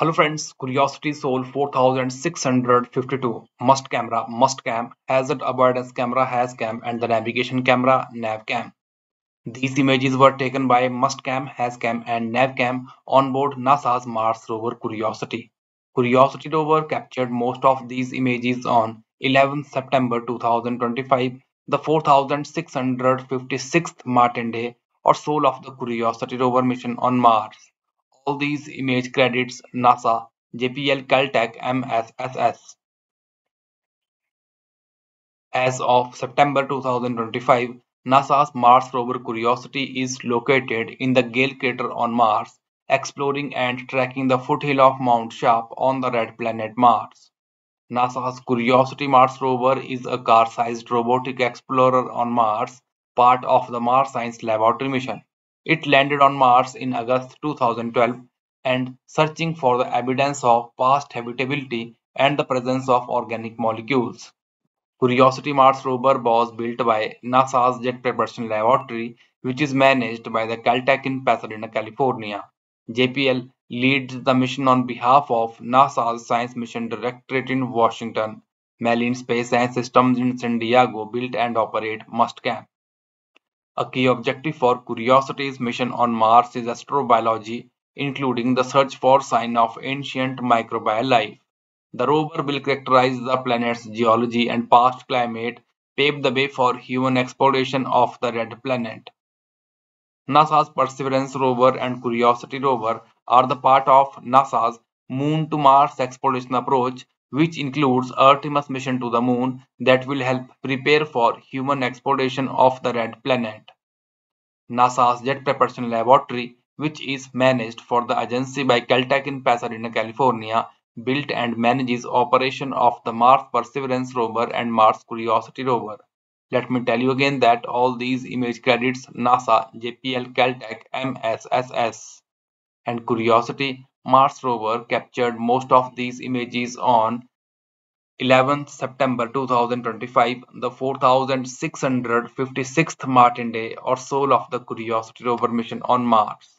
Hello friends, Curiosity Sol 4652 mast camera Mastcam hazard avoidance camera Hazcam and the navigation camera navcam. These images were taken by Mastcam, Hazcam and Navcam on board NASA's Mars rover Curiosity. Curiosity rover captured most of these images on 11 September 2025, the 4656th Martian day or sol of the Curiosity rover mission on Mars. All these image credits NASA JPL Caltech MSSS. As of September 2025, NASA's Mars rover Curiosity is located in the Gale crater on Mars, exploring and tracking the foothill of Mount Sharp on the red planet Mars. NASA's Curiosity Mars rover is a car-sized robotic explorer on Mars, part of the Mars Science Laboratory mission. It landed on Mars in August 2012 and searching for the evidence of past habitability and the presence of organic molecules. Curiosity Mars rover was built by NASA's Jet Propulsion Laboratory, which is managed by the Caltech in Pasadena, California. JPL leads the mission on behalf of NASA's Science Mission Directorate in Washington. Malin Space Science Systems in San Diego built and operate Mastcam. A key objective for Curiosity's mission on Mars is astrobiology, including the search for signs of ancient microbial life. The rover will characterize the planet's geology and past climate, pave the way for human exploration of the red planet. NASA's Perseverance rover and Curiosity rover are the part of NASA's Moon to Mars exploration approach, which includes Artemis mission to the moon that will help prepare for human exploration of the red planet. NASA's Jet Propulsion Laboratory, which is managed for the agency by Caltech in Pasadena, California, built and manages operation of the Mars Perseverance rover and Mars Curiosity rover. Let me tell you again that all these image credits NASA, JPL, Caltech, MSSS and Curiosity Mars rover captured most of these images on 11th September 2025, the 4656th Martian day or sol of the Curiosity rover mission on Mars.